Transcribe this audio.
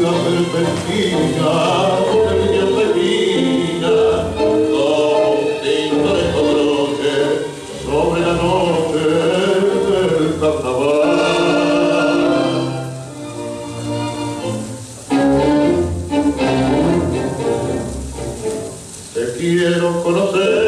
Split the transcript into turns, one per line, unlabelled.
La una serpentina, una serpentina, como un timbre broche sobre la noche del carnaval. Te quiero conocer.